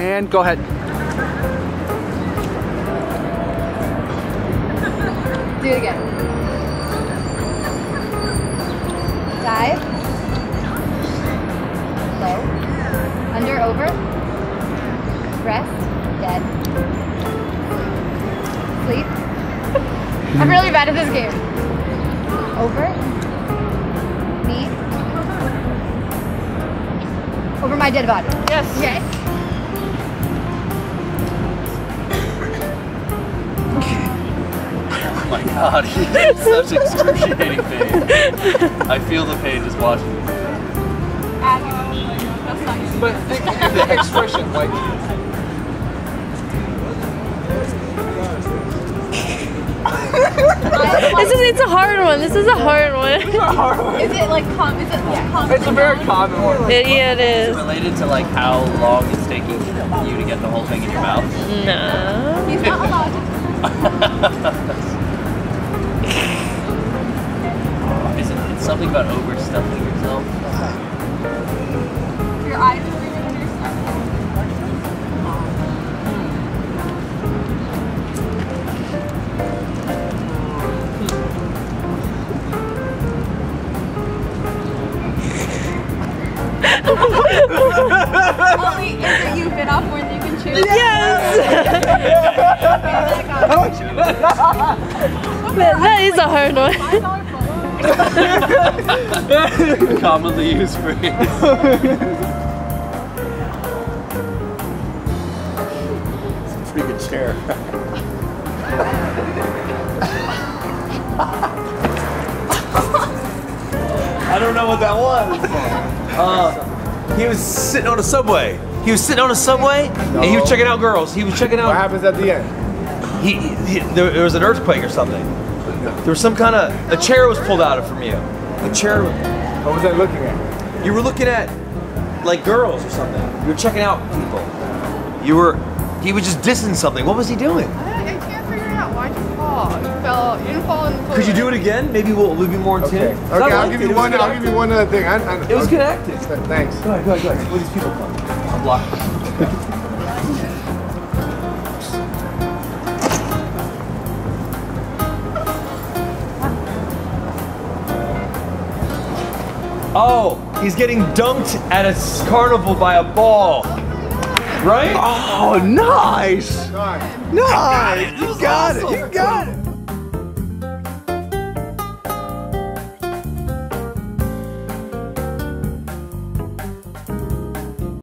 And go ahead. Do it again. Dive. Low. Under, over. Rest. Dead. Sleep. I'm really bad at this game. Over. Knee. Over my dead body. Yes. Yes. God, he has such excruciating pain. I feel the pain just watching you. That's not. But think of the expression, like, This is it's a hard one. This is a hard one. It's a hard one. Is it like com? Is it yeah? Com- it's a very common one. It- yeah, it Is is. it related to like how long it's taking you to get the whole thing in your mouth? No. He's not allowed to. Is it it's something about overstuffing yourself? Your eyes are moving under. Only is it you bit off more than you can chew? Yes. that, that is a hard one. Commonly used phrase. Pretty good chair. I don't know what that was. Uh, he was sitting on a subway. He was sitting on a subway and he was checking out girls. He was checking out. What happens at the end? He, he there, there was an earthquake or something. There was some kind of a chair was pulled out of from you. A chair. What was I looking at? You were looking at like girls or something. You were checking out people. You were. He was just dissing something. What was he doing? I can't figure it out. Why'd you fall? You fell. You didn't fall in the pool. Could you do it again? Maybe we'll, we'll be more intense. Okay. 'Cause Okay, I I'll liked give it. you It one. good I'll give you one other thing. I, I, It was okay. connected. Thanks. Go ahead, go ahead, go ahead. Where these people come? I'm blocked. Oh, he's getting dunked at a carnival by a ball. Right? Oh, nice! Nice. Nice! You got it! You got it!